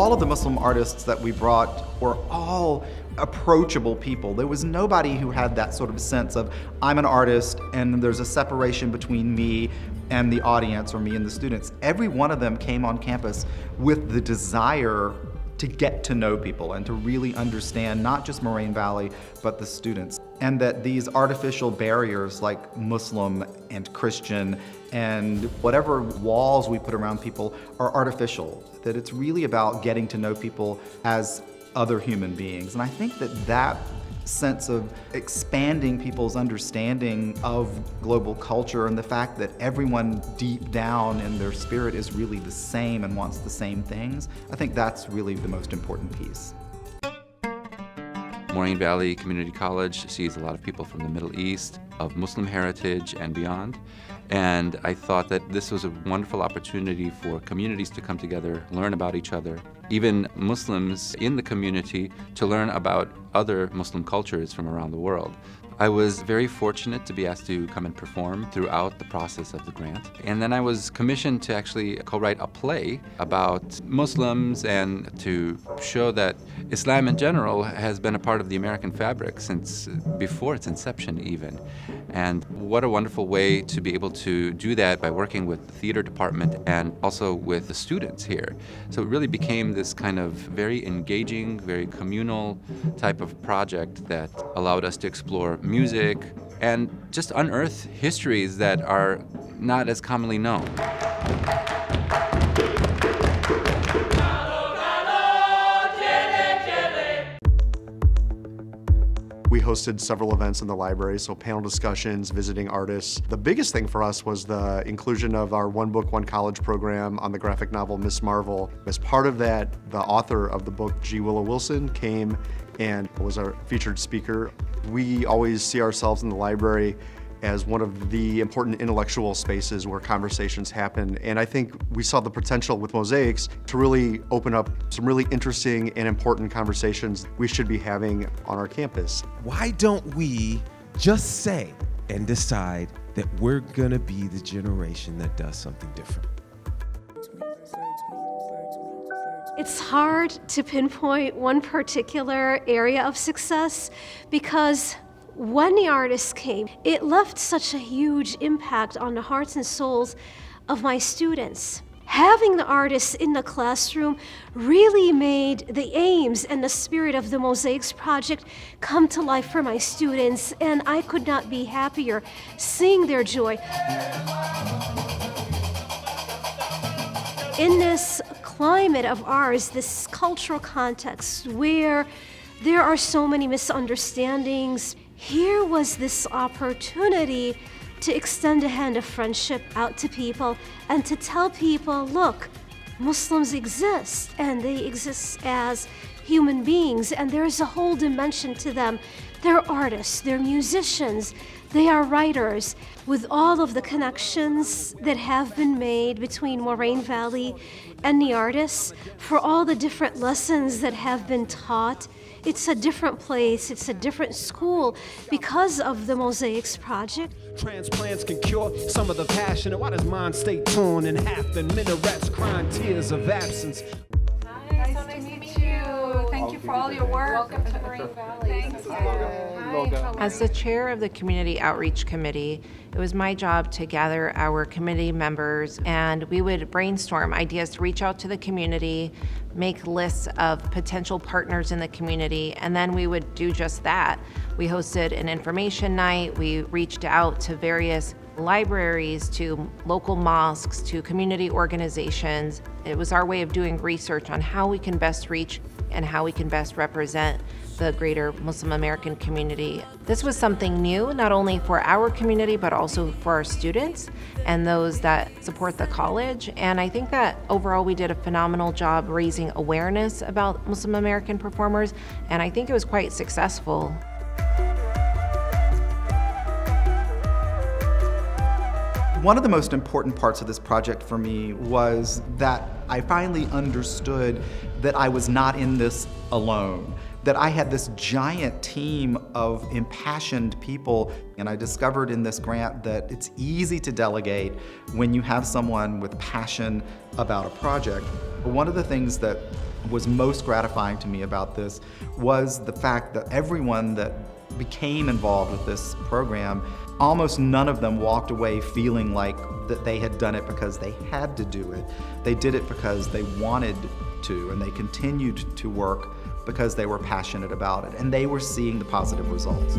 all of the Muslim artists that we brought were all approachable people. There was nobody who had that sort of sense of, I'm an artist and there's a separation between me and the audience or me and the students. Every one of them came on campus with the desire to get to know people and to really understand not just Moraine Valley, but the students. And that these artificial barriers like Muslim and Christian and whatever walls we put around people are artificial. That it's really about getting to know people as other human beings. And I think that that sense of expanding people's understanding of global culture and the fact that everyone deep down in their spirit is really the same and wants the same things, I think that's really the most important piece. Moraine Valley Community College sees a lot of people from the Middle East, of Muslim heritage and beyond. And I thought that this was a wonderful opportunity for communities to come together, learn about each other, even Muslims in the community to learn about other Muslim cultures from around the world. I was very fortunate to be asked to come and perform throughout the process of the grant. And then I was commissioned to actually co-write a play about Muslims and to show that Islam in general has been a part of the American fabric since before its inception even. And what a wonderful way to be able to do that by working with the theater department and also with the students here. So it really became this kind of very engaging, very communal type of project that allowed us to explore music and just unearth histories that are not as commonly known. Hosted several events in the library, so panel discussions, visiting artists. The biggest thing for us was the inclusion of our One Book, One College program on the graphic novel Ms. Marvel. As part of that, the author of the book, G. Willow Wilson, came and was our featured speaker. We always see ourselves in the library as one of the important intellectual spaces where conversations happen. And I think we saw the potential with Mosaics to really open up some really interesting and important conversations we should be having on our campus. Why don't we just say and decide that we're gonna be the generation that does something different? It's hard to pinpoint one particular area of success because when the artist came, it left such a huge impact on the hearts and souls of my students. Having the artists in the classroom really made the aims and the spirit of the Mosaics project come to life for my students, and I could not be happier seeing their joy. In this climate of ours, this cultural context where there are so many misunderstandings, here was this opportunity to extend a hand of friendship out to people and to tell people look, Muslims exist and they exist as human beings, and there's a whole dimension to them. They're artists, they're musicians, they are writers. With all of the connections that have been made between Moraine Valley and the artists, for all the different lessons that have been taught, it's a different place, it's a different school because of the Mosaics Project. Transplants can cure some of the passion. Why does mine stay torn in half and minarets crying tears of absence? For all your work. Welcome to Moraine Valley. Thanks. As the chair of the Community Outreach Committee, it was my job to gather our committee members and we would brainstorm ideas to reach out to the community, make lists of potential partners in the community, and then we would do just that. We hosted an information night, we reached out to various libraries, to local mosques, to community organizations. It was our way of doing research on how we can best reach and how we can best represent the greater Muslim American community. This was something new, not only for our community, but also for our students and those that support the college. And I think that overall we did a phenomenal job raising awareness about Muslim American performers, and I think it was quite successful. One of the most important parts of this project for me was that I finally understood that I was not in this alone that I had this giant team of impassioned people, and I discovered in this grant that it's easy to delegate when you have someone with passion about a project. But one of the things that was most gratifying to me about this was the fact that everyone that became involved with this program, almost none of them walked away feeling like that they had done it because they had to do it. They did it because they wanted to, and they continued to work because they were passionate about it, and they were seeing the positive results.